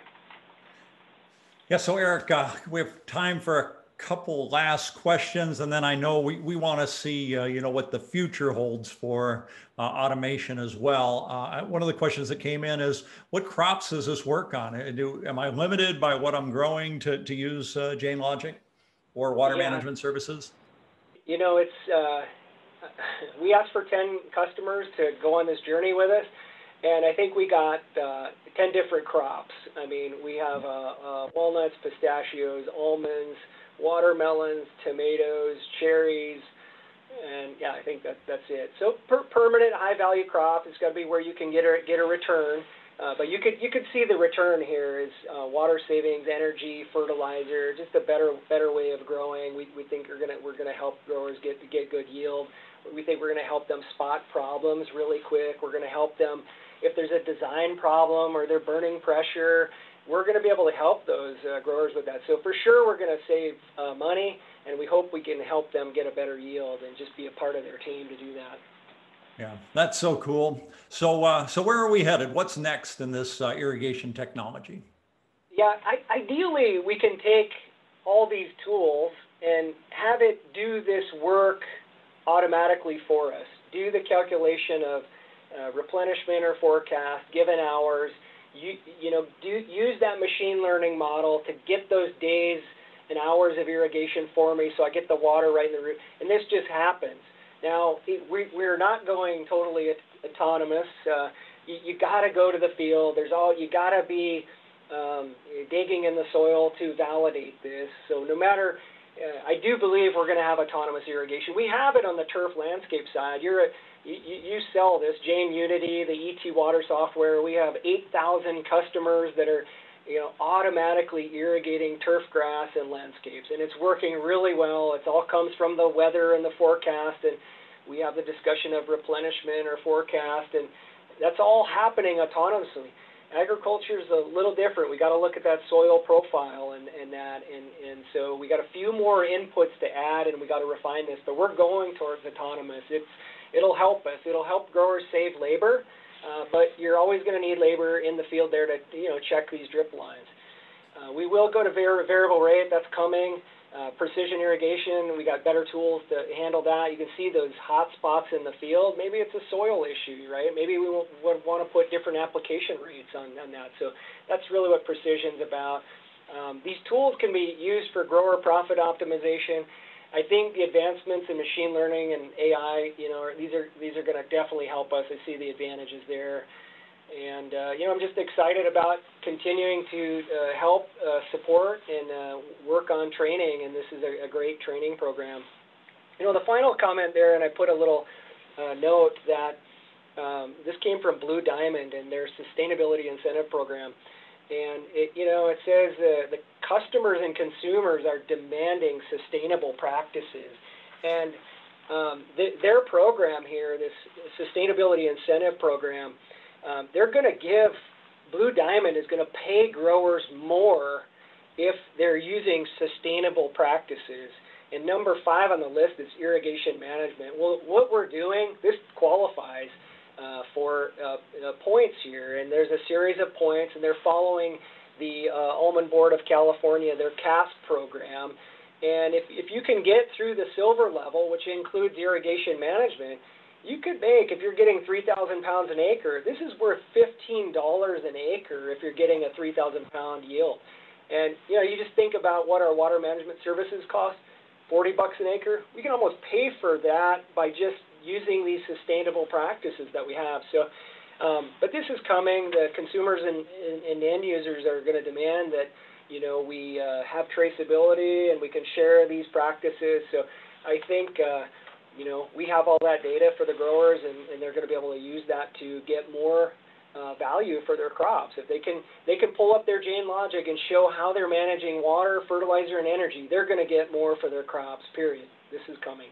Yeah. So Aric, uh, we have time for a couple last questions, and then I know we, we want to see, uh, you know, what the future holds for uh, automation as well. Uh, one of the questions that came in is, what crops does this work on? Uh, do, am I limited by what I'm growing to, to use uh, JainLogic or water yeah. management services? You know, it's, uh, we asked for 10 customers to go on this journey with us. And I think we got uh, 10 different crops. I mean, we have uh, uh, walnuts, pistachios, almonds, watermelons, tomatoes, cherries, and yeah, I think that that's it. So per permanent high value crop is got to be where you can get a get a return. Uh, but you could you could see the return here is uh, water savings, energy, fertilizer, just a better better way of growing. We, we think we're gonna we're gonna help growers get get good yield. We think we're gonna help them spot problems really quick. We're gonna help them if there's a design problem or they're burning pressure we're going to be able to help those uh, growers with that. So for sure, we're going to save uh, money, and we hope we can help them get a better yield and just be a part of their team to do that. Yeah, that's so cool. So, uh, so where are we headed? What's next in this uh, irrigation technology? Yeah, I, ideally, we can take all these tools and have it do this work automatically for us. Do the calculation of uh, replenishment or forecast, given hours, you, you know, do, use that machine learning model to get those days and hours of irrigation for me so I get the water right in the root. And this just happens. Now, we, we're not going totally autonomous. Uh, you, you got to go to the field. There's all you got to be um, digging in the soil to validate this. So no matter, uh, I do believe we're going to have autonomous irrigation. We have it on the turf landscape side. You're a, you, you sell this Jain Unity, the ET Water software. We have 8,000 customers that are, you know, automatically irrigating turf grass and landscapes, and it's working really well. It all comes from the weather and the forecast, and we have the discussion of replenishment or forecast, and that's all happening autonomously. agriculture is a little different. We got to look at that soil profile and, and that, and, and so we got a few more inputs to add, and we got to refine this. But we're going towards autonomous. It's it'll help us. It'll help growers save labor, uh, but you're always going to need labor in the field there to you know check these drip lines. Uh, we will go to var variable rate. That's coming. Uh, precision irrigation, we got better tools to handle that. You can see those hot spots in the field. Maybe it's a soil issue, right? Maybe we would want to put different application rates on, on that. So that's really what precision's about. Um, these tools can be used for grower profit optimization. I think the advancements in machine learning and AI, you know, these are these are going to definitely help us. I see the advantages there. And, uh, you know, I'm just excited about continuing to uh, help uh, support and uh, work on training, and this is a, a, great training program. You know, the final comment there, and I put a little uh, note that um, this came from Blue Diamond and their sustainability incentive program. And, it, you know, it says uh, the customers and consumers are demanding sustainable practices. And um, th their program here, this sustainability incentive program, um, they're going to give Blue Diamond is going to pay growers more if they're using sustainable practices. And number five on the list is irrigation management. Well, what we're doing, this qualifies uh, for uh, uh, points here, and there's a series of points, and they're following the uh, Almond Board of California, their CASP program. And if, if you can get through the silver level, which includes irrigation management, you could make, if you're getting 3,000 pounds an acre, this is worth $15 an acre if you're getting a 3,000 pound yield. And, you know, you just think about what our water management services cost, 40 bucks an acre. We can almost pay for that by just using these sustainable practices that we have. So, um, but this is coming. The consumers and, and, and end users are going to demand that, you know, we uh, have traceability and we can share these practices. So I think, uh, you know, we have all that data for the growers, and, and they're going to be able to use that to get more uh, value for their crops. If they can, they can pull up their Jain logic and show how they're managing water, fertilizer, and energy. They're going to get more for their crops. Period. This is coming.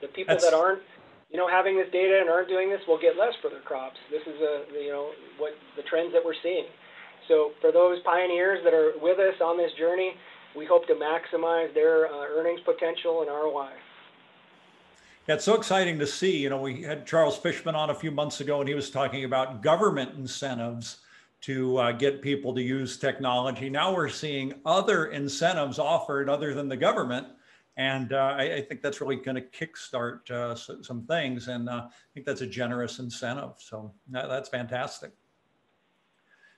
The people That's... that aren't, you know, having this data and aren't doing this will get less for their crops. This is a, you know, what the trends that we're seeing. So for those pioneers that are with us on this journey, we hope to maximize their uh, earnings potential and ROI. Yeah, it's so exciting to see. You know, we had Charles Fishman on a few months ago, and he was talking about government incentives to uh, get people to use technology. Now we're seeing other incentives offered other than the government. And uh, I, I, think that's really going to kickstart uh, some things. And uh, I think that's a generous incentive. So that, that's fantastic.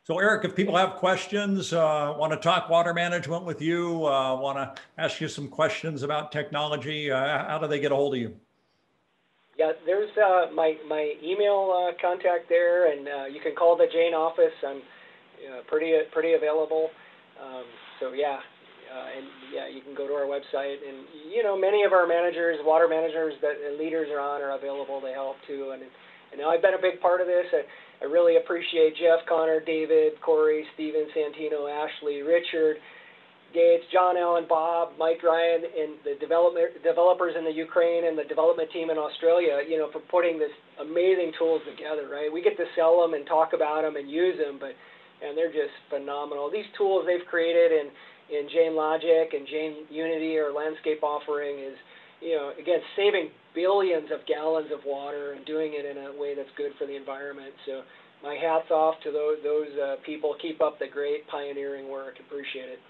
So Aric, if people have questions, uh, want to talk water management with you, uh, want to ask you some questions about technology, how do they get a hold of you? Yeah, there's uh, my my email uh, contact there, and uh, you can call the Jain office. I'm uh, pretty pretty available. Um, so yeah, uh, and yeah, you can go to our website, and you know many of our managers, water managers that leaders are on are available to help too. And and I've been a big part of this. I, I really appreciate Jeff, Connor, David, Corey, Steven, Santino, Ashley, Richard. Gates, John Allen, Bob, Mike Ryan, and the development developers in the Ukraine and the development team in Australia, you know, for putting this amazing tools together, right? We get to sell them and talk about them and use them, but and they're just phenomenal. These tools they've created in in Jain Logic and Jain Unity or landscape offering is, you know, again saving billions of gallons of water and doing it in a way that's good for the environment. So my hats off to those those uh, people. Keep up the great pioneering work. Appreciate it.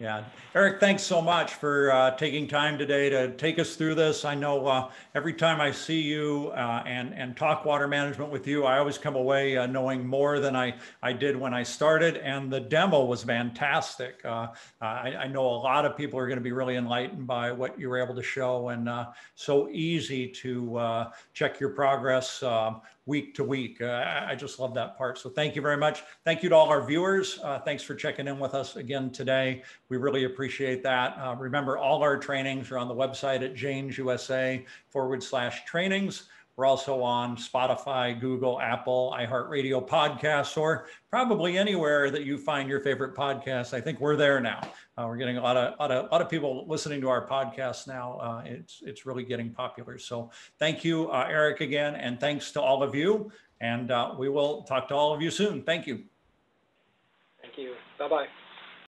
Yeah. Aric, thanks so much for uh, taking time today to take us through this. I know uh, every time I see you uh, and, and talk water management with you, I always come away uh, knowing more than I, I did when I started. And the demo was fantastic. Uh, I, I, know a lot of people are going to be really enlightened by what you were able to show and uh, so easy to check your progress um, week to week. Uh, I just love that part. So thank you very much. Thank you to all our viewers. Uh, thanks for checking in with us again today. We really appreciate that. Uh, remember, all our trainings are on the website at JainsUSA forward slash trainings. We're also on Spotify, Google, Apple, iHeartRadio podcasts, or probably anywhere that you find your favorite podcasts. I think we're there now. Uh, we're getting a lot of, lot of, lot of people listening to our podcast now. Uh, it's, it's really getting popular. So thank you, uh, Aric, again, and thanks to all of you. And uh, we will talk to all of you soon. Thank you. Thank you. Bye bye.